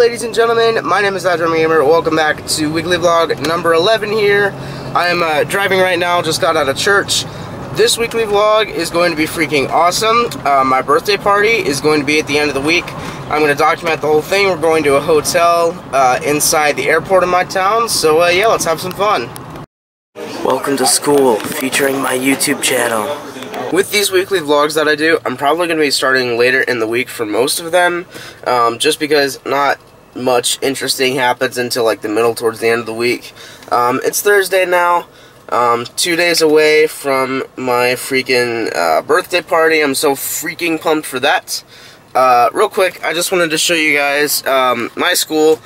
ladies and gentlemen, my name is Adrian Gamer. Welcome back to weekly vlog number 11 here. I am uh, driving right now, just got out of church. This weekly vlog is going to be freaking awesome. Uh, my birthday party is going to be at the end of the week. I'm going to document the whole thing. We're going to a hotel uh, inside the airport in my town. So uh, yeah, let's have some fun. Welcome to school, featuring my YouTube channel. With these weekly vlogs that I do, I'm probably going to be starting later in the week for most of them, um, just because not much interesting happens until like the middle towards the end of the week. Um, it's Thursday now, um, two days away from my freaking uh, birthday party. I'm so freaking pumped for that. Uh, real quick, I just wanted to show you guys um, my school.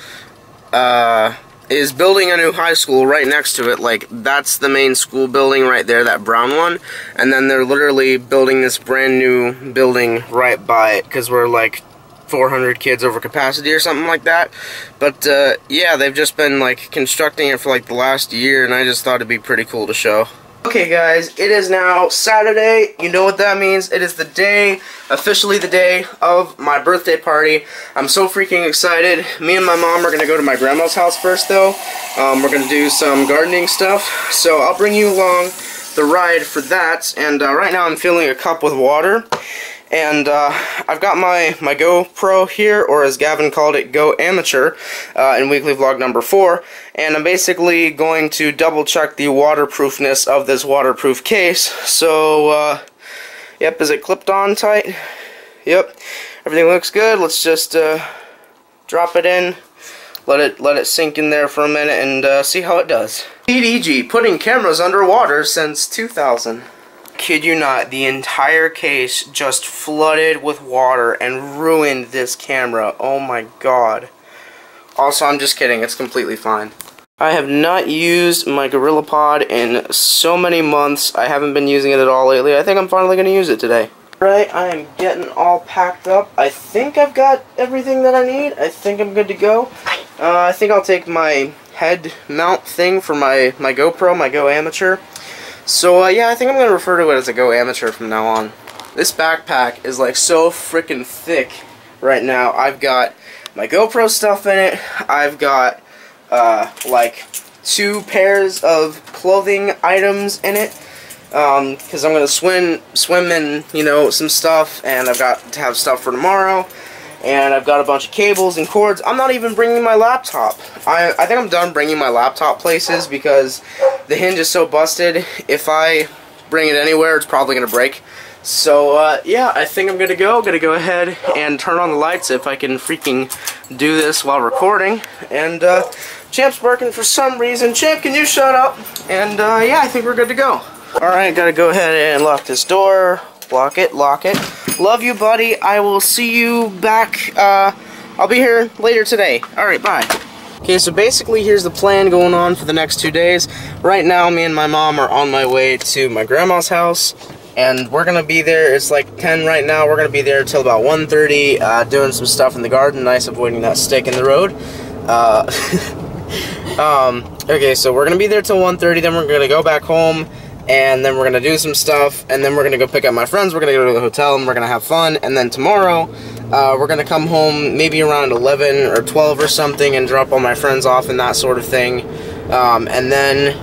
Uh, is building a new high school right next to it. Like, that's the main school building right there, that brown one. And then they're literally building this brand new building right by it because we're like 400 kids over capacity or something like that. But, uh, yeah, they've just been, like, constructing it for, like, the last year, and I just thought it'd be pretty cool to show. Okay guys, it is now Saturday. You know what that means. It is the day, officially the day of my birthday party. I'm so freaking excited. Me and my mom are going to go to my grandma's house first though. Um, we're going to do some gardening stuff. So I'll bring you along the ride for that. And uh, right now I'm filling a cup with water. And uh, I've got my, my GoPro here, or as Gavin called it, Go Amateur, uh, in weekly vlog number 4. And I'm basically going to double check the waterproofness of this waterproof case. So, uh, yep, is it clipped on tight? Yep, everything looks good. Let's just uh, drop it in, let it let it sink in there for a minute, and uh, see how it does. TDG, putting cameras underwater since 2000 kid you not, the entire case just flooded with water and ruined this camera. Oh my god. Also, I'm just kidding. It's completely fine. I have not used my GorillaPod in so many months. I haven't been using it at all lately. I think I'm finally going to use it today. Right, I am getting all packed up. I think I've got everything that I need. I think I'm good to go. Uh, I think I'll take my head mount thing for my, my GoPro, my Go Amateur. So, uh, yeah, I think I'm going to refer to it as a Go Amateur from now on. This backpack is, like, so freaking thick right now. I've got my GoPro stuff in it. I've got, uh, like, two pairs of clothing items in it. Because um, I'm going to swim, swim in, you know, some stuff. And I've got to have stuff for tomorrow and I've got a bunch of cables and cords. I'm not even bringing my laptop. I, I think I'm done bringing my laptop places because the hinge is so busted. If I bring it anywhere, it's probably going to break. So, uh, yeah, I think I'm going to go. going to go ahead and turn on the lights if I can freaking do this while recording. And, uh, Champ's working for some reason. Champ, can you shut up? And, uh, yeah, I think we're good to go. Alright, gotta go ahead and lock this door. Lock it, lock it. Love you, buddy. I will see you back. Uh, I'll be here later today. Alright, bye. Okay, so basically here's the plan going on for the next two days. Right now, me and my mom are on my way to my grandma's house. And we're to be there, it's like 10 right now, we're to be there till about 1.30, uh, doing some stuff in the garden, nice avoiding that stick in the road. Uh, um, okay, so we're to be there till 1.30, then we're to go back home, and then we're gonna do some stuff, and then we're gonna go pick up my friends, we're gonna go to the hotel, and we're gonna have fun, and then tomorrow, uh, we're gonna come home maybe around 11 or 12 or something, and drop all my friends off and that sort of thing, um, and then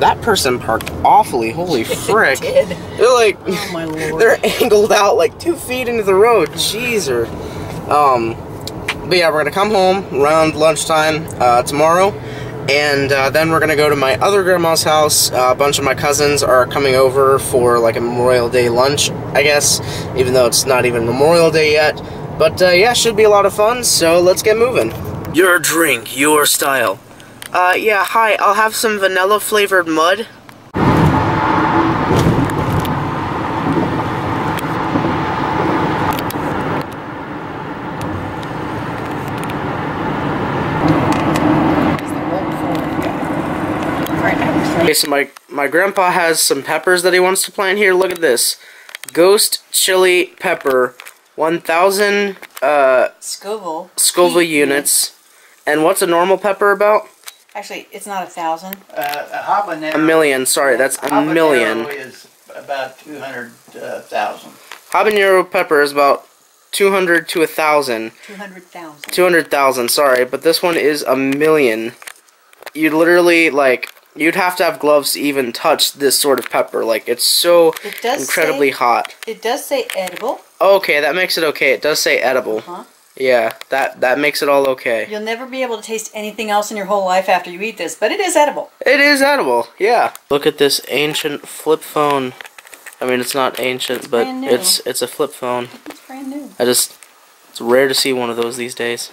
that person parked awfully, holy frick. They're like, oh they're angled out like two feet into the road, jeez, or, um, but yeah, we're gonna come home around lunchtime, uh, tomorrow, and uh, then we're going to go to my other grandma's house. Uh, a bunch of my cousins are coming over for like a Memorial Day lunch, I guess, even though it's not even Memorial Day yet. But uh, yeah, should be a lot of fun, so let's get moving. Your drink, your style. Uh, yeah, hi, I'll have some vanilla flavored mud. Okay, so my, my grandpa has some peppers that he wants to plant here. Look at this. Ghost Chili Pepper. 1,000 uh, Scoville. Scoville units. And what's a normal pepper about? Actually, it's not a thousand. Uh, a habanero. A million, sorry, that's a habanero million. is about 200,000. habanero pepper is about 200 to a thousand. 200,000. 200,000, sorry, but this one is a million. You'd literally, like, you'd have to have gloves to even touch this sort of pepper. Like, it's so It does incredibly say, hot. It does say edible. Okay, that makes it okay. It does say edible. Huh? Yeah, that, that makes it all okay. You'll never be able to taste anything else in your whole life after you eat this, but it is edible. It is edible, yeah. Look at this ancient flip phone. I mean, it's not ancient, but it's it's a flip phone. It's brand new. I just, it's rare to see one of those these days.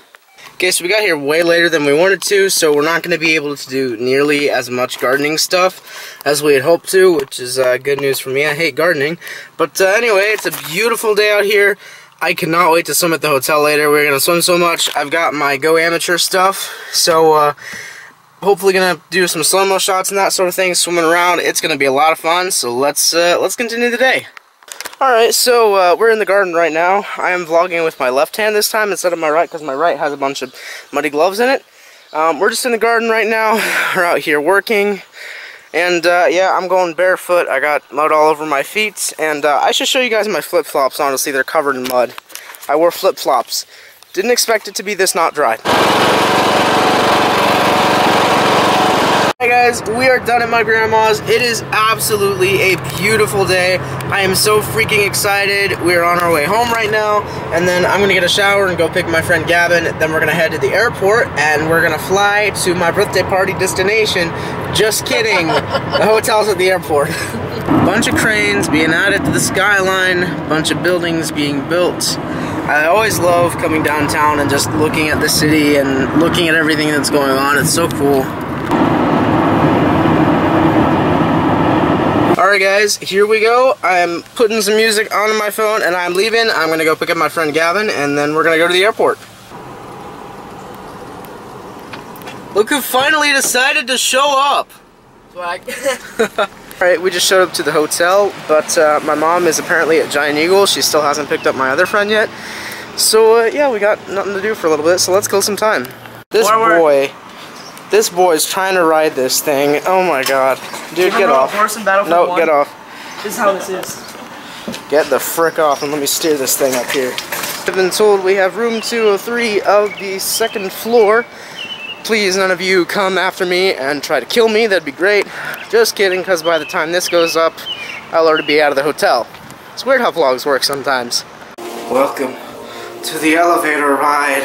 Okay, so we got here way later than we wanted to, so we're not going to be able to do nearly as much gardening stuff as we had hoped to, which is uh, good news for me. I hate gardening. But uh, anyway, it's a beautiful day out here. I cannot wait to swim at the hotel later. We're going to swim so much. I've got my Go Amateur stuff, so uh, hopefully going to do some slow-mo shots and that sort of thing, swimming around. It's going to be a lot of fun, so let's, uh, let's continue the day. Alright, so uh, we're in the garden right now. I am vlogging with my left hand this time instead of my right because my right has a bunch of muddy gloves in it. Um, we're just in the garden right now. We're out here working. And uh, yeah, I'm going barefoot. I got mud all over my feet. And uh, I should show you guys my flip-flops, honestly. They're covered in mud. I wore flip-flops. Didn't expect it to be this not dry. Hey guys, we are done at my grandma's. It is absolutely a beautiful day. I am so freaking excited. We're on our way home right now, and then I'm gonna get a shower and go pick my friend Gavin. Then we're gonna head to the airport, and we're gonna fly to my birthday party destination. Just kidding. the hotel's at the airport. bunch of cranes being added to the skyline, bunch of buildings being built. I always love coming downtown and just looking at the city and looking at everything that's going on. It's so cool. Alright guys, here we go. I'm putting some music on my phone and I'm leaving. I'm gonna go pick up my friend Gavin and then we're gonna go to the airport. Look who finally decided to show up! Alright, we just showed up to the hotel, but uh, my mom is apparently at Giant Eagle. She still hasn't picked up my other friend yet. So uh, yeah, we got nothing to do for a little bit, so let's kill some time. This Forward. boy, this boy's trying to ride this thing. Oh my god. Dude, get off. Horse in Battlefield No, 1? get off. This is how this is. Get the frick off and let me steer this thing up here. I've been told we have room 203 of the second floor. Please, none of you come after me and try to kill me. That'd be great. Just kidding, because by the time this goes up, I'll already be out of the hotel. It's weird how vlogs work sometimes. Welcome to the elevator ride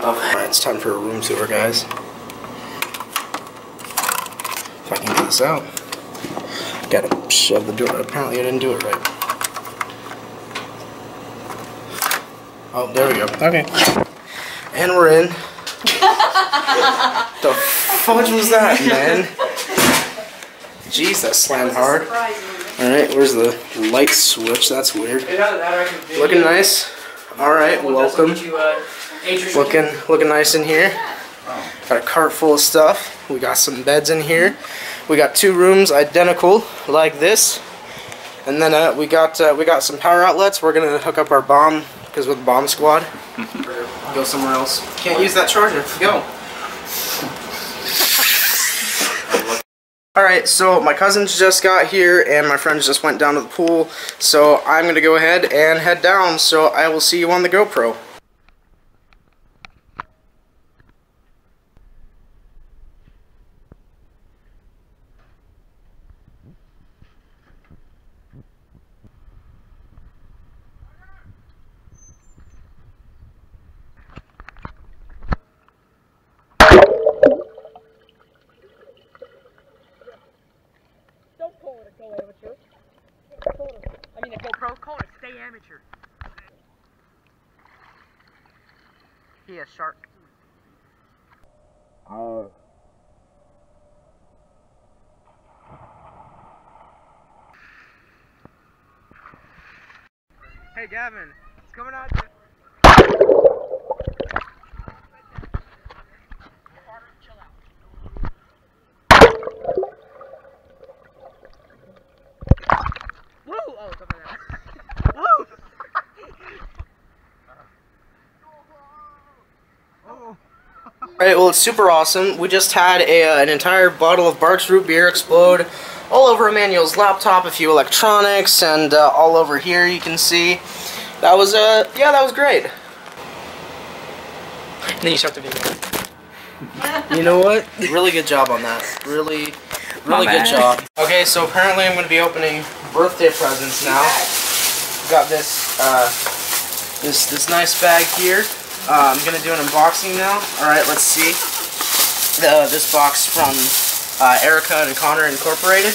of... Alright, it's time for a room tour, guys. If I can get this out. Gotta shove the door. Apparently I didn't do it right. Oh, there we go. Okay. And we're in. the fudge was that, man? Jeez, that slammed hard. Alright, where's the light switch? That's weird. Looking nice. Alright, welcome. Looking looking nice in here. Got a cart full of stuff. We got some beds in here. We got two rooms identical like this. And then uh, we got uh, we got some power outlets. We're gonna hook up our bomb because with the bomb squad. Go somewhere else. Can't use that charger. Go. Alright, so my cousins just got here and my friends just went down to the pool. So I'm going to go ahead and head down. So I will see you on the GoPro. Don't call it a go amateur. Call it a, I mean a GoPro. Call it a stay amateur. He a shark. Hey Gavin, it's coming out. Woo! Oh, it's over there. Woo! Alright, well it's super awesome. We just had a, uh, an entire bottle of Barq's root beer explode all over Emmanuel's laptop, a few electronics, and uh, all over here you can see. That was uh yeah, that was great. And then you start the video. You know what? Really good job on that. Really, My really good bad. job. Okay, so apparently I'm going to be opening birthday presents now. Got this, uh, this this nice bag here. Uh, I'm gonna do an unboxing now. All right, let's see. Uh, this box from uh, Erica and Connor Incorporated,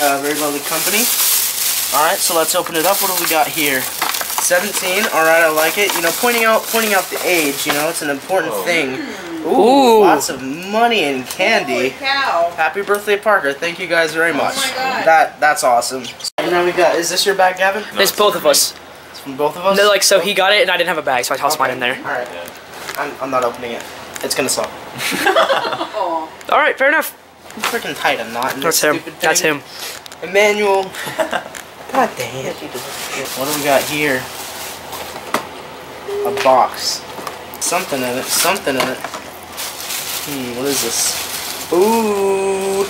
uh, very lovely company. All right, so let's open it up. What do we got here? 17. All right, I like it. You know, pointing out pointing out the age. You know, it's an important thing. Ooh. lots of money and candy. cow. Happy birthday, Parker. Thank you guys very much. my God. That that's awesome. And now we got. Is this your bag, Gavin? It's both of us. It's from both of us. No, like so he got it and I didn't have a bag, so I tossed mine in there. All right. I'm, I'm not opening it. It's gonna suck. Oh. All right, fair enough. I'm freaking tight a knot in this That's him. thing. That's him. Emmanuel. God damn it. What do we got here? A box. Something in it. Something in it. Hmm, what is this? Ooh.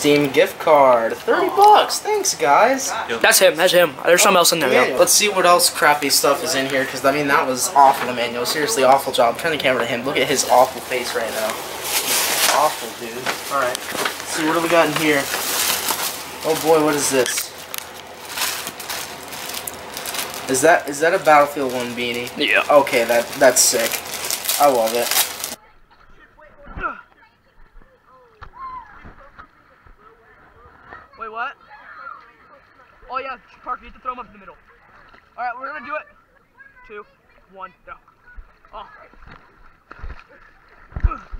Steam gift card. 30 bucks. Thanks, guys. That's him. That's him. There's something else in there. Emmanuel. though. Let's see what else crappy stuff is in here, because I mean that was awful, Emmanuel. Seriously, awful job. Turn the camera to him. Look at his awful face right now. Awful, dude. All right. Let's see what do we got in here? Oh boy, what is this? Is that is that a Battlefield One beanie? Yeah. Okay, that that's sick. I love it. Wait, what? Yeah, Parker, you have to throw him up in the middle. All right, we're gonna do it. Two, one, go. Oh.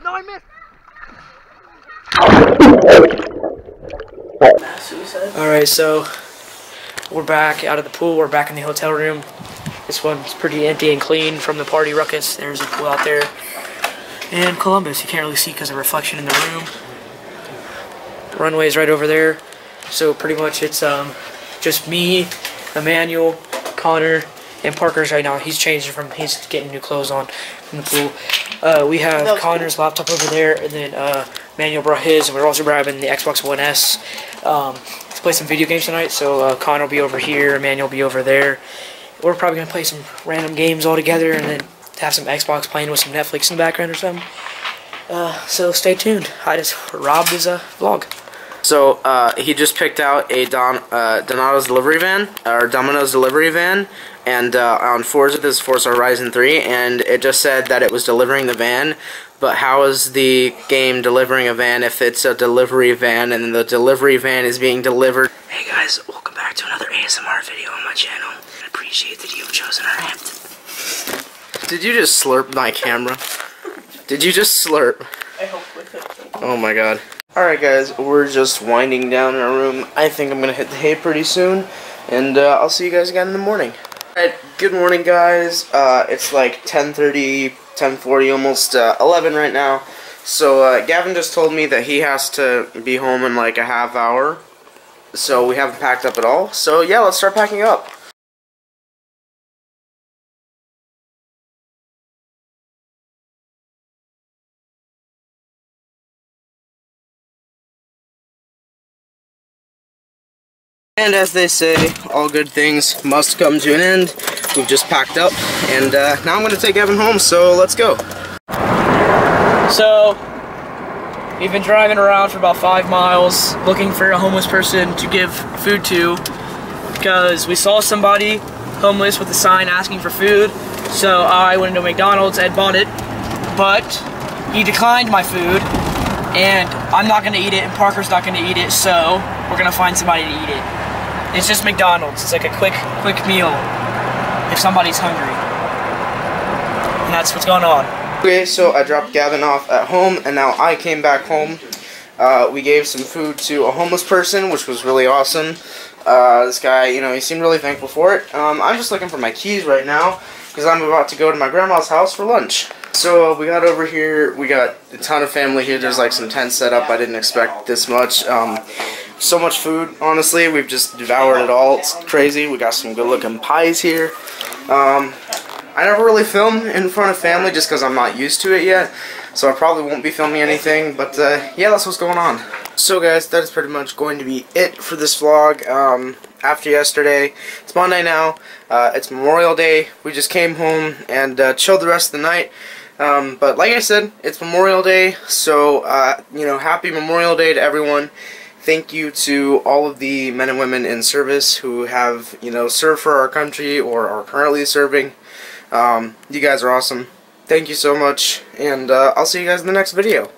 No, I missed. All right, so we're back out of the pool. We're back in the hotel room. This one's pretty empty and clean from the party ruckus. There's a pool out there. And Columbus, you can't really see because of reflection in the room. The runway's right over there. So pretty much it's um just me, Emmanuel, Connor, and Parker's right now. He's changing from he's getting new clothes on from the pool. Uh, we have Connor's laptop over there, and then uh, Manuel brought his, and we're also grabbing the Xbox One S um, to play some video games tonight. So uh, Connor will be over here, Emmanuel will be over there. We're probably gonna play some random games all together, and then have some Xbox playing with some Netflix in the background or something. Uh, so stay tuned. I just robbed his uh, vlog. So uh, he just picked out a Don uh, Donato's delivery van or Domino's delivery van, and uh, on Forza this is Forza Horizon 3, and it just said that it was delivering the van. But how is the game delivering a van if it's a delivery van and the delivery van is being delivered? Hey guys, welcome back to another ASMR video on my channel. I appreciate that you've chosen our app. Did you just slurp my camera? Did you just slurp? I hope with it. Oh my god. Alright guys, we're just winding down in our room. I think I'm gonna hit the hay pretty soon. And uh, I'll see you guys again in the morning. Alright, good morning guys. Uh, it's like 10.30, 10.40, almost uh, 11 right now. So uh, Gavin just told me that he has to be home in like a half hour. So we haven't packed up at all. So yeah, let's start packing up. And as they say, all good things must come to an end. We've just packed up, and uh, now I'm going to take Evan home, so let's go. So, we've been driving around for about five miles looking for a homeless person to give food to because we saw somebody homeless with a sign asking for food. So I went into McDonald's and bought it, but he declined my food and I'm not gonna eat it and Parker's not gonna eat it, so we're gonna find somebody to eat it. It's just McDonald's. It's like a quick, quick meal if somebody's hungry. And that's what's going on. Okay, so I dropped Gavin off at home, and now I came back home. Uh, we gave some food to a homeless person, which was really awesome. Uh, this guy, you know, he seemed really thankful for it. Um, I'm just looking for my keys right now, because I'm about to go to my grandma's house for lunch. So uh, we got over here, we got a ton of family here. There's like some tents set up. I didn't expect this much. Um, so much food, honestly. We've just devoured it all. It's crazy. We got some good looking pies here. Um, I never really film in front of family just because I'm not used to it yet. So I probably won't be filming anything. But uh, yeah, that's what's going on. so guys, that is pretty much going to be it for this vlog. Um, after yesterday, it's Monday now. Uh, it's Memorial Day. We just came home and uh, chilled the rest of the night. Um, but like I said, it's Memorial Day, so uh, you know, happy Memorial Day to everyone. Thank you to all of the men and women in service who have you know served for our country or are currently serving. Um, you guys are awesome. Thank you so much, and uh, I'll see you guys in the next video.